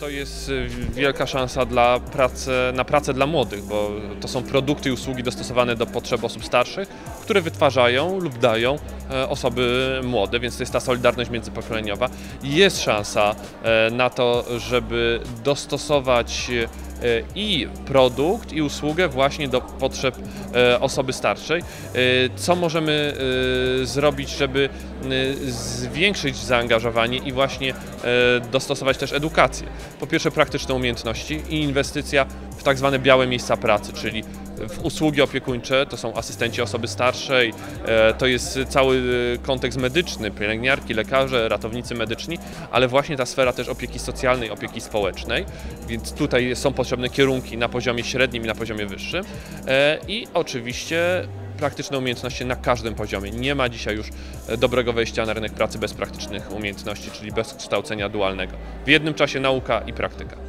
To jest y, wielka szansa dla pracy, na pracę dla młodych, bo to są produkty i usługi dostosowane do potrzeb osób starszych, które wytwarzają lub dają e, osoby młode, więc to jest ta solidarność międzypokoleniowa. Jest szansa e, na to, żeby dostosować i produkt, i usługę właśnie do potrzeb e, osoby starszej. E, Co możemy e, zrobić, żeby zwiększyć zaangażowanie i właśnie dostosować też edukację? Po pierwsze praktyczne umiejętności i inwestycja w tak zwane białe miejsca pracy, czyli w usługi opiekuńcze, to są asystenci osoby starszej, e, to jest cały e, kontekst medyczny, pielęgniarki, lekarze, ratownicy medyczni, ale właśnie ta sfera też opieki socjalnej, opieki społecznej, więc tutaj są potrzebne kierunki na poziomie średnim i na poziomie wyższym E, i oczywiście praktyczne umiejętności na każdym poziomie. Nie ma dzisiaj już dobrego wejścia na rynek pracy bez praktycznych umiejętności, czyli bez kształcenia dualnego. W jednym czasie nauka i praktyka.